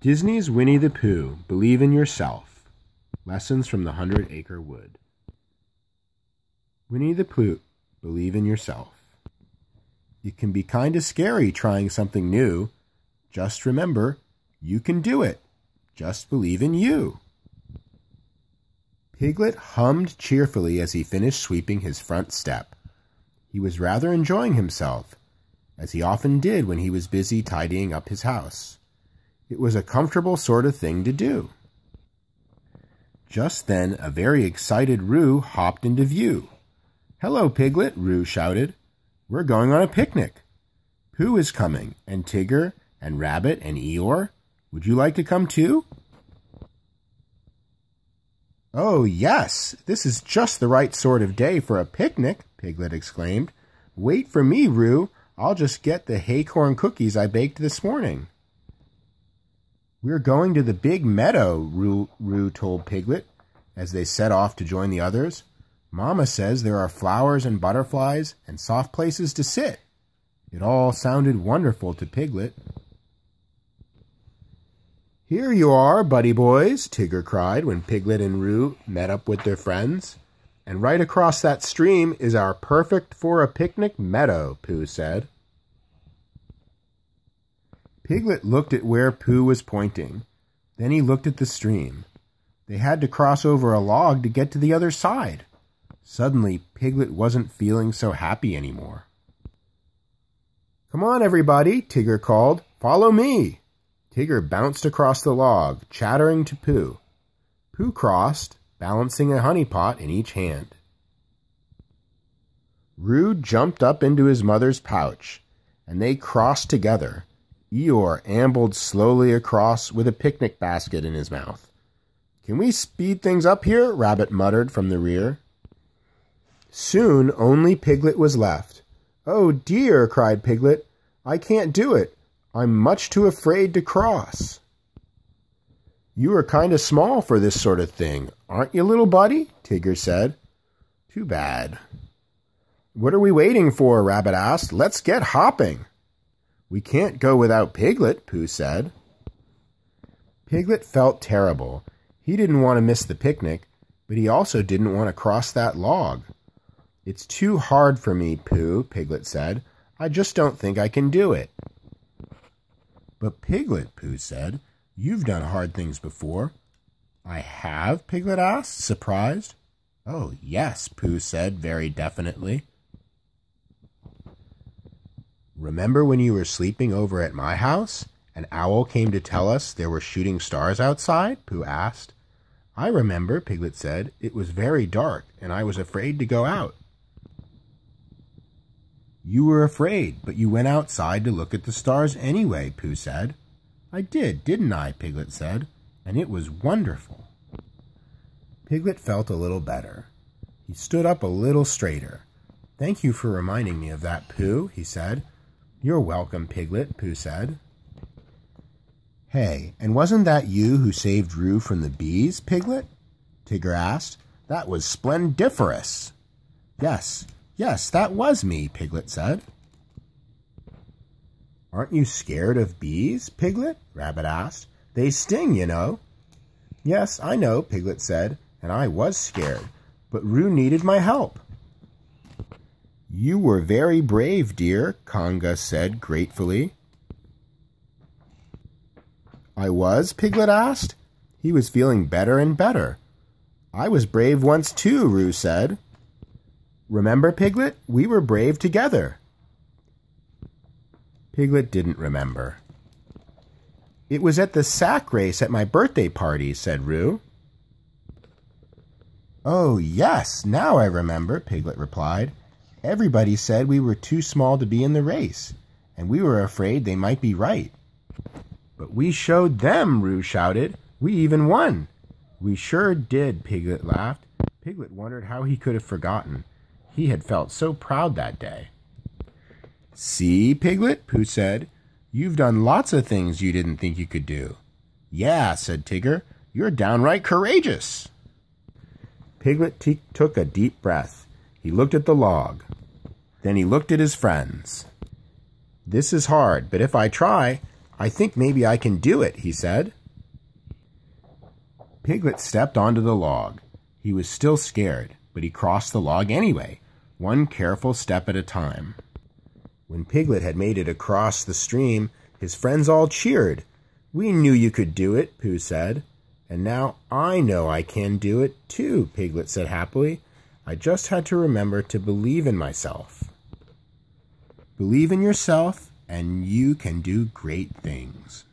Disney's Winnie the Pooh, Believe in Yourself. Lessons from the Hundred Acre Wood. Winnie the Pooh, Believe in Yourself. It can be kind of scary trying something new. Just remember, you can do it. Just believe in you. Piglet hummed cheerfully as he finished sweeping his front step. He was rather enjoying himself, as he often did when he was busy tidying up his house. It was a comfortable sort of thing to do. Just then, a very excited Roo hopped into view. Hello, Piglet, Roo shouted. We're going on a picnic. Pooh is coming, and Tigger, and Rabbit, and Eeyore. Would you like to come too? Oh, yes, this is just the right sort of day for a picnic, Piglet exclaimed. Wait for me, Roo. I'll just get the haycorn cookies I baked this morning. We're going to the big meadow, Roo, Roo told Piglet as they set off to join the others. Mamma says there are flowers and butterflies and soft places to sit. It all sounded wonderful to Piglet. Here you are, buddy boys, Tigger cried when Piglet and Roo met up with their friends. And right across that stream is our perfect for a picnic meadow, Pooh said. Piglet looked at where Pooh was pointing. Then he looked at the stream. They had to cross over a log to get to the other side. Suddenly, Piglet wasn't feeling so happy anymore. Come on, everybody, Tigger called. Follow me. Tigger bounced across the log, chattering to Pooh. Pooh crossed, balancing a honey pot in each hand. Roo jumped up into his mother's pouch, and they crossed together. Eeyore ambled slowly across with a picnic basket in his mouth. Can we speed things up here? Rabbit muttered from the rear. Soon only Piglet was left. Oh dear, cried Piglet. I can't do it. I'm much too afraid to cross. You are kind of small for this sort of thing, aren't you, little buddy? Tigger said. Too bad. What are we waiting for? Rabbit asked. Let's get hopping. We can't go without Piglet, Pooh said. Piglet felt terrible. He didn't want to miss the picnic, but he also didn't want to cross that log. It's too hard for me, Pooh, Piglet said. I just don't think I can do it. But Piglet, Pooh said, you've done hard things before. I have? Piglet asked, surprised. Oh, yes, Pooh said very definitely. Remember when you were sleeping over at my house? An owl came to tell us there were shooting stars outside? Pooh asked. I remember, Piglet said. It was very dark, and I was afraid to go out. You were afraid, but you went outside to look at the stars anyway, Pooh said. I did, didn't I? Piglet said, and it was wonderful. Piglet felt a little better. He stood up a little straighter. Thank you for reminding me of that, Pooh, he said. You're welcome, Piglet, Pooh said. Hey, and wasn't that you who saved Roo from the bees, Piglet? Tigger asked. That was splendiferous. Yes, yes, that was me, Piglet said. Aren't you scared of bees, Piglet? Rabbit asked. They sting, you know. Yes, I know, Piglet said, and I was scared, but Roo needed my help. You were very brave, dear, Kanga said gratefully. I was? Piglet asked. He was feeling better and better. I was brave once too, Roo said. Remember, Piglet? We were brave together. Piglet didn't remember. It was at the sack race at my birthday party, said Roo. Oh, yes, now I remember, Piglet replied. Everybody said we were too small to be in the race, and we were afraid they might be right. But we showed them, Roo shouted. We even won. We sure did, Piglet laughed. Piglet wondered how he could have forgotten. He had felt so proud that day. See, Piglet, Pooh said. You've done lots of things you didn't think you could do. Yeah, said Tigger. You're downright courageous. Piglet took a deep breath. He looked at the log. Then he looked at his friends. This is hard, but if I try, I think maybe I can do it, he said. Piglet stepped onto the log. He was still scared, but he crossed the log anyway, one careful step at a time. When Piglet had made it across the stream, his friends all cheered. We knew you could do it, Pooh said. And now I know I can do it too, Piglet said happily. I just had to remember to believe in myself. Believe in yourself, and you can do great things.